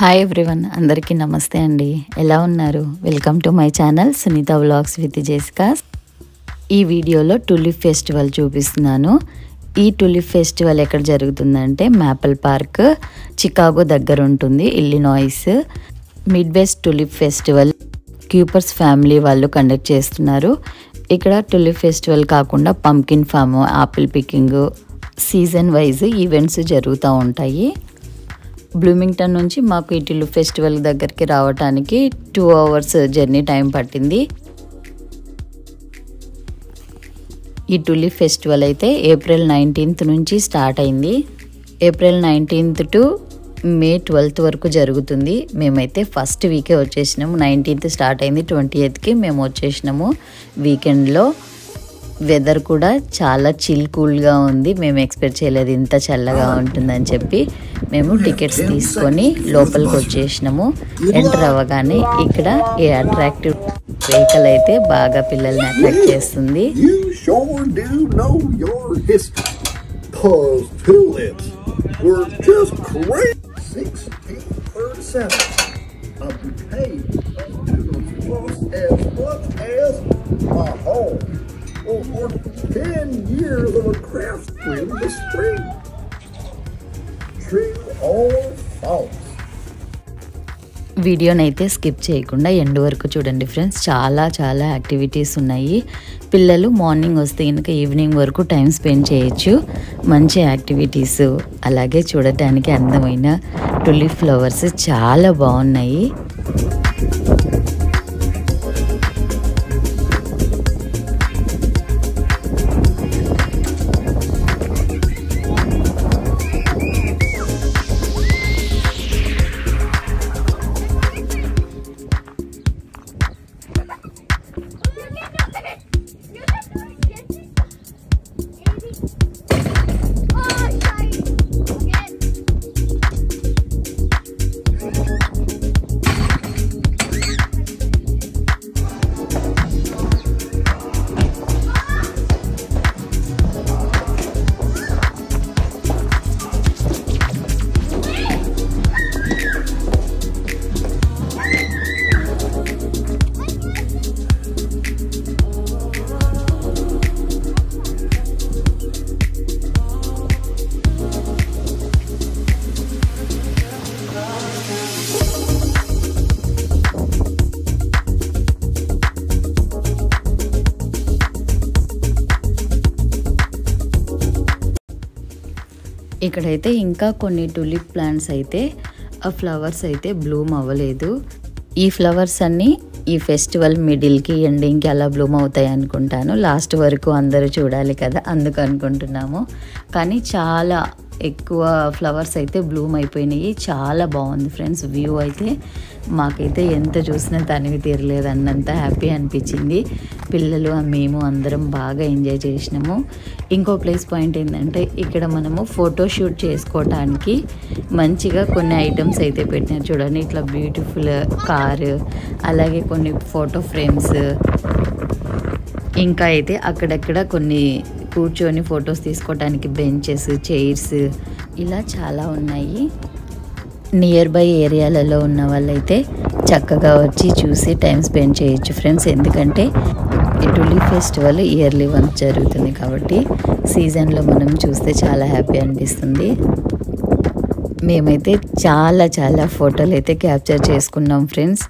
Hi everyone అందరికీ నమస్తే అండి. ఎలా ఉన్నారు? Welcome to my channel Sunitha vlogs with Jessica ఈ వీడియోలో టులిప్ ఫెస్టివల్ చూపిస్తున్నాను. ఈ టులిప్ ఫెస్టివల్ ఎక్కడ జరుగుతుందంటే మ్యాపల్ పార్క్ చికాగో దగ్గర ఉంటుంది Illinois midwest tulip festival Coopers family వాళ్ళు కండక్ట్ చేస్తున్నారు. ఇక్కడ టులిప్ ఫెస్టివల్ కాకుండా pumpkin farm apple picking season wise events జరుగుతూ ఉంటాయి. బ్లూమింగ్టన్ నుంచి మాకు ఈ ఫెస్టివల్ దగ్గరికి రావడానికి టూ అవర్స్ జర్నీ టైం పట్టింది. ఈ టులిప్ ఫెస్టివల్ అయితే ఏప్రిల్ నైన్టీన్త్ నుంచి స్టార్ట్ అయింది. April nineteenth to May twelfth వరకు జరుగుతుంది. మేమైతే ఫస్ట్ వీకే వచ్చేసినాము. నైన్టీన్త్ స్టార్ట్ అయింది. ట్వంటీ ఎయిత్కి మేము వచ్చేసినాము. వీకెండ్లో వెదర్ కూడా చాలా చిల్ కూల్గా ఉంది. మేము ఎక్స్పెక్ట్ చేయలేదు ఇంత చల్లగా ఉంటుందని చెప్పి. మేము టికెట్స్ తీసుకొని లోపలికి వచ్చేసినాము. ఎంటర్ అవ్వగానే ఇక్కడ ఈ అట్రాక్టివ్ వెహికల్ అయితే బాగా పిల్లల్ని అట్రాక్ట్ చేస్తుంది. You sure do know as much as tulips dear little craft in the spring. True or false? వీడియోని అయితే స్కిప్ చేయకుండా ఎండ్ వరకు చూడండి ఫ్రెండ్స్ చాలా చాలా యాక్టివిటీస్ ఉన్నాయి. పిల్లలు మార్నింగ్ వస్తే కనుక ఈవినింగ్ వరకు టైం స్పెండ్ చేయొచ్చు. మంచి యాక్టివిటీస్ అలాగే చూడటానికి అందమైన టులిప్ ఫ్లవర్స్ చాలా బాగున్నాయి. ఇక్కడైతే ఇంకా కొన్ని టులిప్ ప్లాంట్స్ అయితే ఆ ఫ్లవర్స్ అయితే బ్లూమ్ అవ్వలేదు. ఈ ఫ్లవర్స్ అన్నీ ఈ ఫెస్టివల్ మిడిల్కి ఎండింగ్కి అలా బ్లూమ్ అవుతాయి అనుకుంటాను. లాస్ట్ వరకు అందరూ చూడాలి కదా అందుకు అనుకుంటున్నాము. కానీ చాలా ఎక్కువ ఫ్లవర్స్ అయితే బ్లూమ్ అయిపోయినాయి. చాలా బాగుంది ఫ్రెండ్స్ వ్యూ అయితే. మాకైతే ఎంత చూసినా తనివి తీరలేదు అన్నంత హ్యాపీ అనిపించింది. పిల్లలు మేము అందరం బాగా ఎంజాయ్ చేసినాము. ఇంకో ప్లేస్ పాయింట్ ఏంటంటే ఇక్కడ మనము ఫోటో షూట్ చేసుకోవటానికి మంచిగా కొన్ని ఐటమ్స్ అయితే పెట్టినారు. చూడండి ఇట్లా బ్యూటిఫుల్ కారు అలాగే కొన్ని ఫోటో ఫ్రేమ్స్. ఇంకా అయితే అక్కడక్కడ కొన్ని కూర్చొని ఫొటోస్ తీసుకోవడానికి బెంచెస్ చైర్స్ ఇలా చాలా ఉన్నాయి. నియర్ బై ఏరియాలలో ఉన్న వాళ్ళైతే చక్కగా వచ్చి చూసి టైం స్పెండ్ చేయొచ్చు ఫ్రెండ్స్ ఎందుకంటే ఈ టులీ ఫెస్టివల్ ఇయర్లీ వన్స్ జరుగుతుంది కాబట్టి సీజన్లో మనం చూస్తే చాలా హ్యాపీ అనిపిస్తుంది. మేమైతే చాలా చాలా ఫోటోలు అయితే క్యాప్చర్ చేసుకున్నాం ఫ్రెండ్స్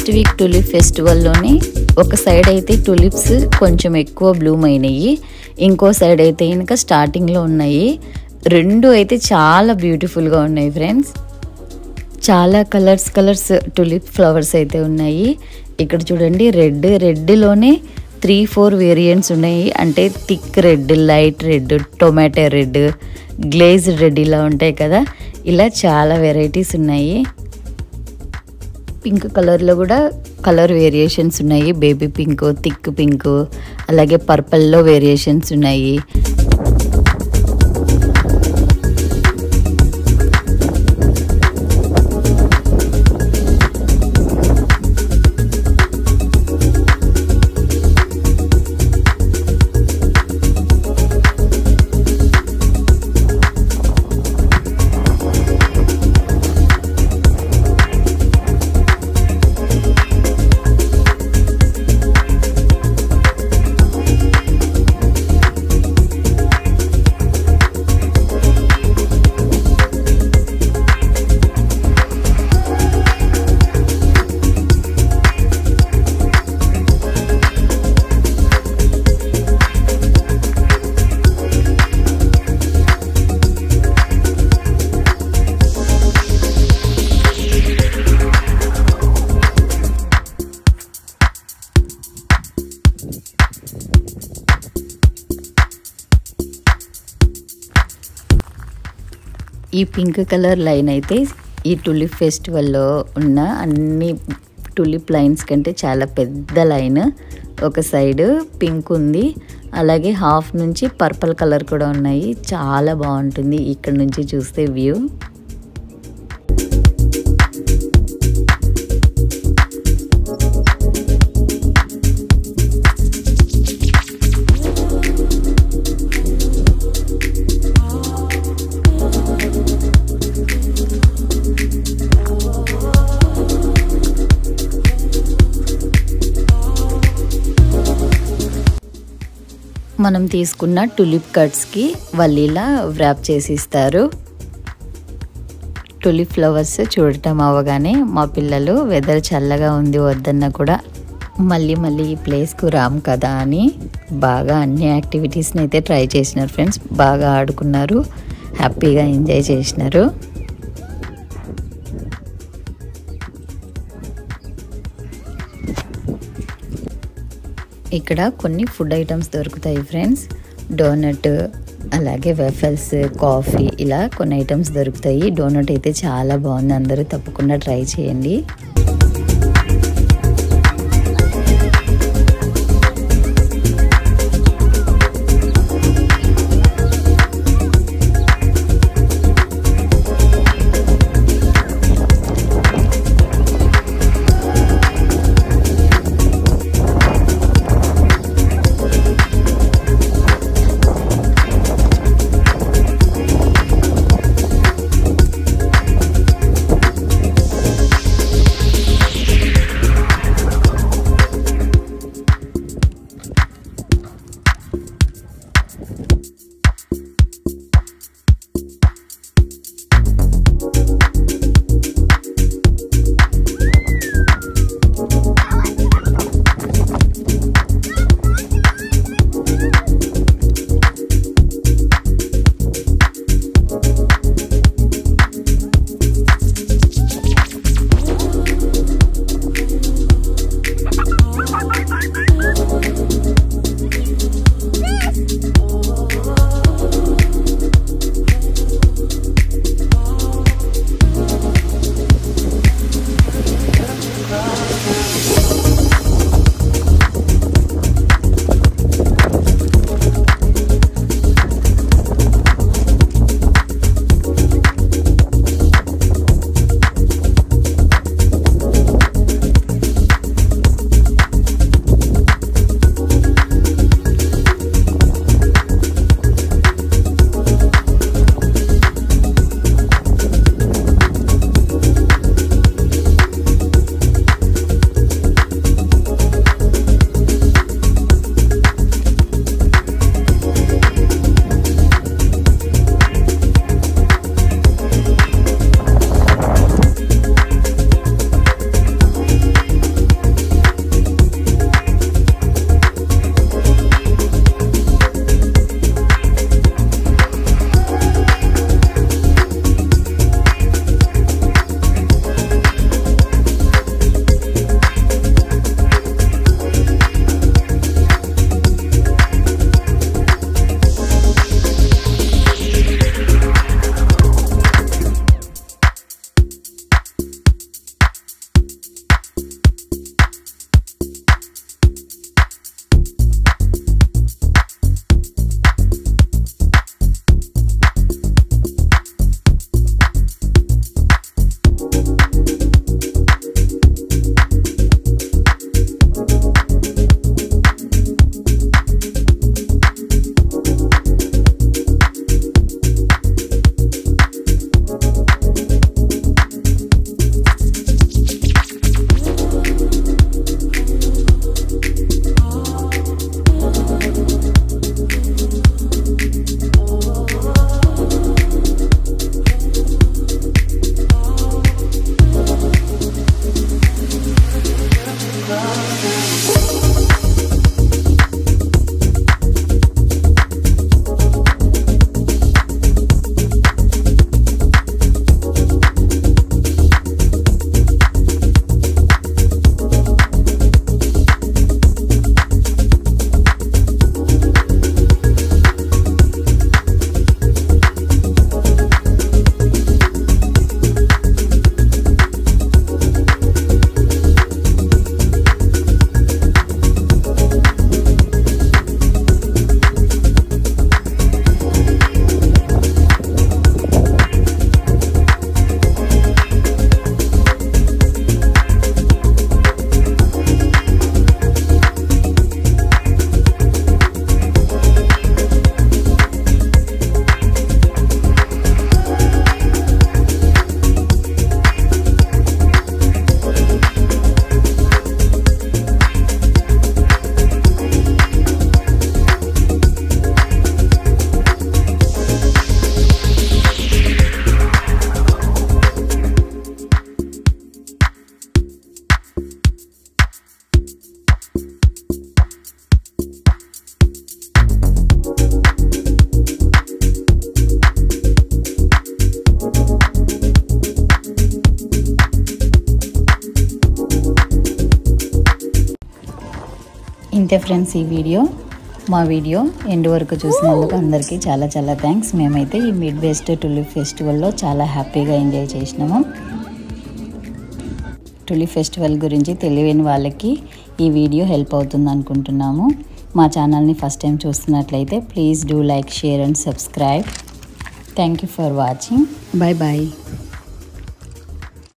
ఫస్ట్ వీక్ టులిప్ ఫెస్టివల్లోనే ఒక సైడ్ అయితే టులిప్స్ కొంచెం ఎక్కువ బ్లూమ్ అయినాయి. ఇంకో సైడ్ అయితే ఇంకా స్టార్టింగ్లో ఉన్నాయి. రెండు అయితే చాలా బ్యూటిఫుల్గా ఉన్నాయి ఫ్రెండ్స్ చాలా కలర్స్ కలర్స్ టులిప్ ఫ్లవర్స్ అయితే ఉన్నాయి. ఇక్కడ చూడండి రెడ్ రెడ్లోనే త్రీ ఫోర్ వేరియంట్స్ ఉన్నాయి. అంటే thick red light red tomato red glazed red ఇలా ఉంటాయి కదా. ఇలా చాలా వెరైటీస్ ఉన్నాయి. పింక్ కలర్లో కూడా కలర్ వేరియేషన్స్ ఉన్నాయి. బేబీ పింక్ థిక్ పింక్ అలాగే పర్పల్లో వేరియేషన్స్ ఉన్నాయి. ఈ పింక్ కలర్ లైన్ అయితే ఈ టులిప్ ఫెస్టివల్లో ఉన్న అన్ని టులిప్ లైన్స్ కంటే చాలా పెద్ద లైన్. ఒక సైడ్ పింక్ ఉంది. అలాగే హాఫ్ నుంచి పర్పుల్ కలర్ కూడా ఉన్నాయి. చాలా బాగుంటుంది. ఇక్కడ నుంచి చూస్తే వ్యూ. మనం తీసుకున్న టులిప్ కట్స్కి వాళ్ళు ఇలా వ్రాప్ చేసి ఇస్తారు టులిప్ ఫ్లవర్స్ చూడటం అవ్వగానే మా పిల్లలు వెదర్ చల్లగా ఉంది వద్దన్నా కూడా మళ్ళీ మళ్ళీ ఈ ప్లేస్కు రామ్ కదా అని బాగా అన్ని యాక్టివిటీస్ని అయితే ట్రై చేసినారు ఫ్రెండ్స్ బాగా ఆడుకున్నారు. హ్యాపీగా ఎంజాయ్ చేసినారు. ఇక్కడ కొన్ని ఫుడ్ ఐటమ్స్ దొరుకుతాయి ఫ్రెండ్స్ డోనట్ అలాగే వెఫల్స్ కాఫీ ఇలా కొన్ని ఐటమ్స్ దొరుకుతాయి. డోనట్ అయితే చాలా బాగుంది. అందరూ తప్పకుండా ట్రై చేయండి. ఇంతే ఫ్రెండ్స్ ఈ వీడియో మా వీడియో ఎండ్ వరకు చూసినందుకు అందరికీ చాలా చాలా థ్యాంక్స్ మేమైతే ఈ మిడ్ వెస్ట్ టులిప్ ఫెస్టివల్లో చాలా హ్యాపీగా ఎంజాయ్ చేసినాము. టులిప్ ఫెస్టివల్ గురించి తెలియని వాళ్ళకి ఈ వీడియో హెల్ప్ అవుతుంది అనుకుంటున్నాము. మా ఛానల్ని ఫస్ట్ టైం చూస్తున్నట్లయితే please do like share and subscribe. Thank you for watching bye bye